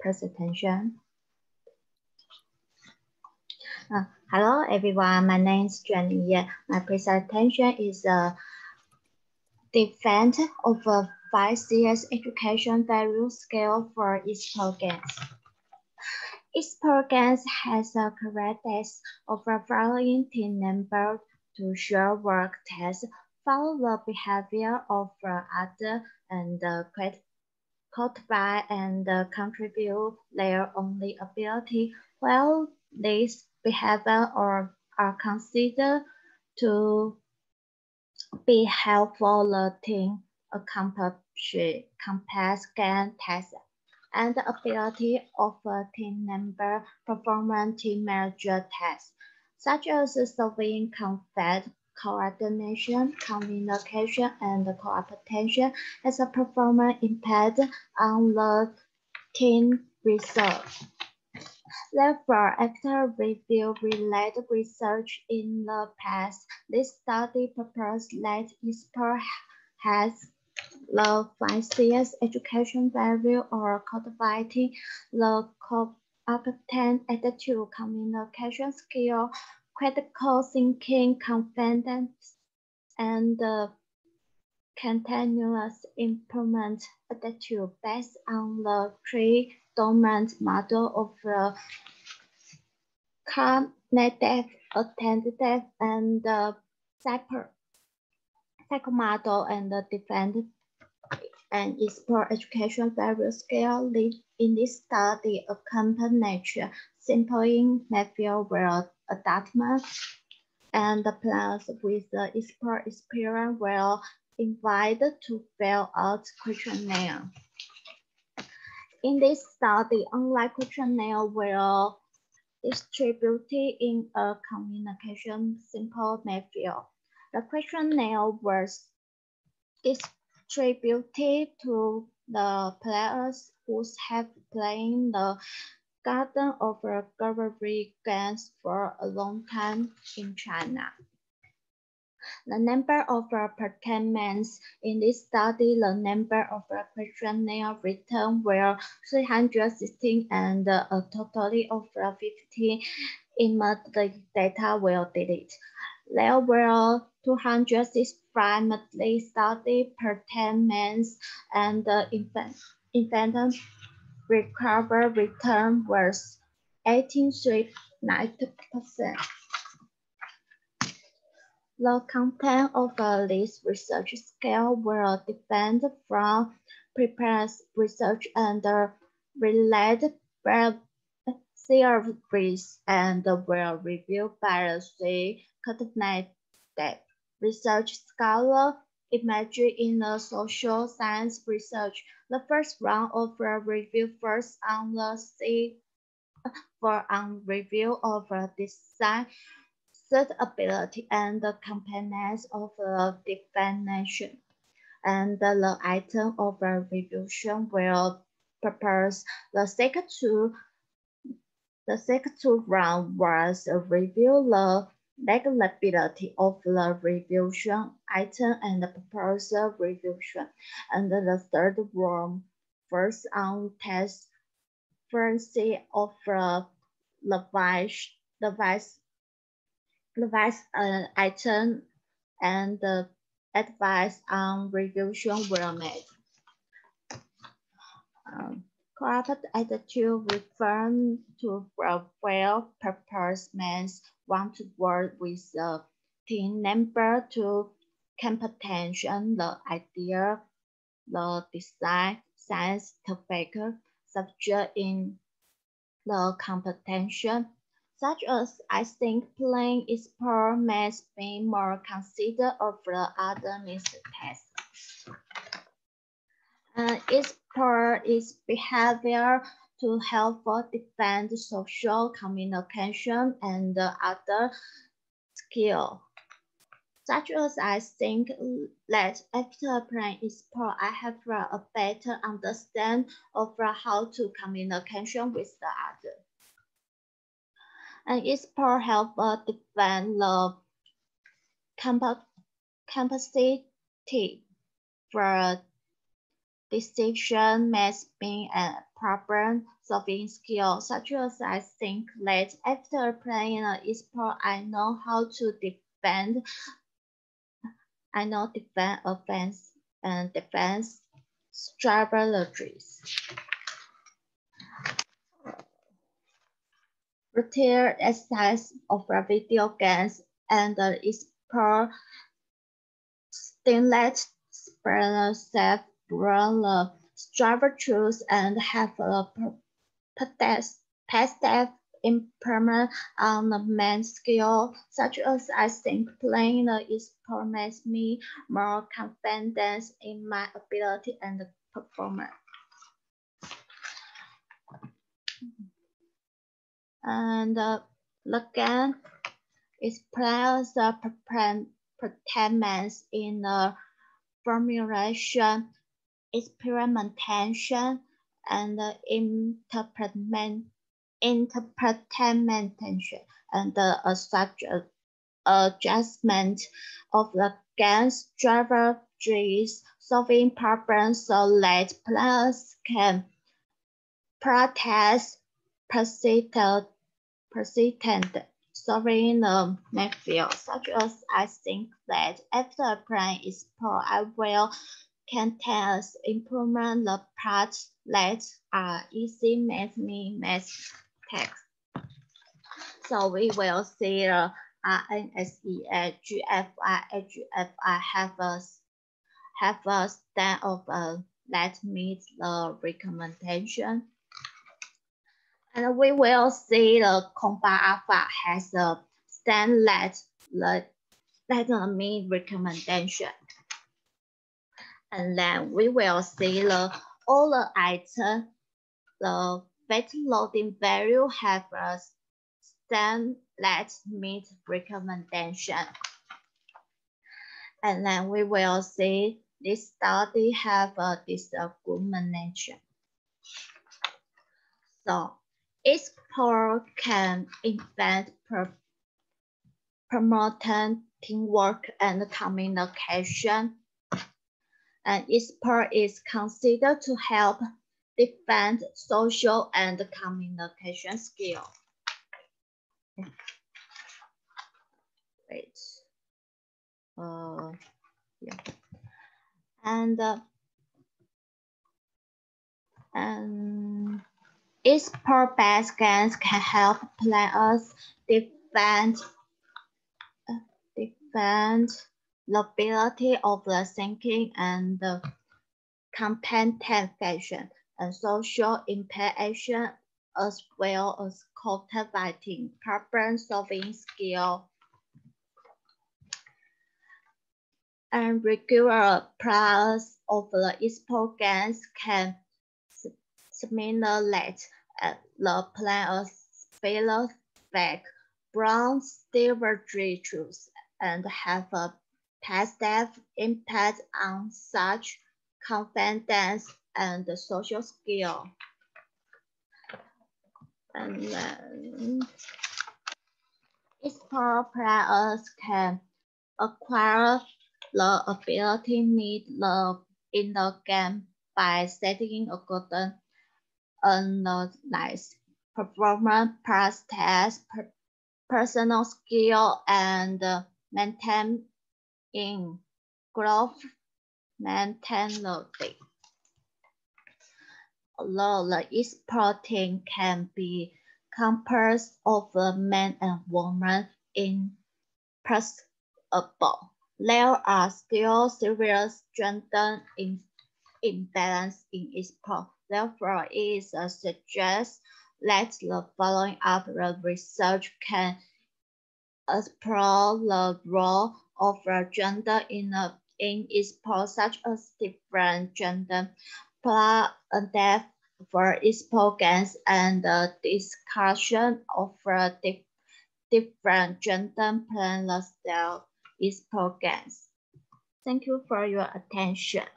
presentation. Uh, hello, everyone. My name is Jenny. My presentation is a uh, defense of a five CS education value scale for each programs. Each program has a characteristics of a following team member to share work tasks, follow the behavior of other and uh, cultivate and uh, contribute their only ability. While these behavior or are considered to be helpful team accomplish complex game tasks and the ability of a team member performing team manager tasks, such as solving conflict, coordination, communication, and cooperation as a performance impact on the team result. Therefore, after review related research in the past, this study proposed that esport has the five education value or cultivating the competent attitude, communication skill, critical thinking, confidence, and uh, continuous improvement attitude based on the three domain model of the cognitive, affective, and uh, psycho model and the defend and explore education various scale in this study accompany nature, simply natural world adaptment and the plans with the esport experience were invited to fill out questionnaire. In this study, unlike questionnaire were distributed in a communication simple method. The questionnaire was distributed to the players who have played the Arena of Valor games for a long time in China. The number of participants in this study, the number of questionnaire written were 316 and a total of 50 immediate data were deleted. There were 265 monthly study per 10 months and the infant, infant recover return was 18.90%. The content of this research scale will depend from prepared research and related theories and will review by the coordinated research scholar imagine in the social science research. The first round of a review first on the C for on review of the design suitability and the completeness of the definition. And the item of a revision will propose the second two the second two round was a review the legality of the revision item and the proposal revision. And the third one, first on test frequency of the device, device, device uh, item and the advice on revision were made. Um, Cooperative attitude refer to a well-purposed man want to work with a team member to competition, the idea, the design, science, topic, subject in the competition, such as I think playing esport must be more considered of the other missed tests. Uh, esport is behavior to help defend social communication and other skill. Such as I think that after playing sport, I have a better understand of how to communication with the other. And sport help uh, defend the capacity for decision making and problem solving skills, such as I think that after playing a sport, I know how to defend. I know defend offense and defense strategies. Retail exercise of video games and the sport stimulate self the driver choose and have a passive improvement on the main skill, such as I think playing the sport makes me more confident in my ability and performance. And uh, again, is players the performance in the formulation experimentation and interpretation interpretation and the such adjustment of the game's strategies solving problems so that players can practice persistent, persistent solving the math field, such as I think that after playing sport, I will contains improvement the parts that are easy make me math text. So we will see the RMSEA, GFI, AGFI have a have a stand of uh, that meets the recommendation. And we will see the Cronbach's alpha has a stand that that meet recommendation and then we will see the all the items, the weight loading value have a stand that meet recommendation. And then we will see this study have a discrimination. So each poll can invent promoting teamwork and communication and its part is considered to help defend social and communication skills. Wait. Uh, yeah. And uh, and its purpose games can help players defend uh, defend the ability of the thinking and the comprehension and social interaction as well as cultivating problem-solving skill. And regular players of the games can simulate the player's feedback, brown silver truths, and have a positive impact on such confidence and social skill. And then esport players can acquire the ability needed in the game by setting a good analyze performance, test, personal skill, and maintain in growth mentality. Although the exporting can be composed of men and women in possible. There are still serious gender in imbalance in esport. Therefore, it is suggests that the following up the research can explore the role of a gender in a in esport such as different gender plus depth for esport games and the discussion of di different gender plan style esport games. Thank you for your attention.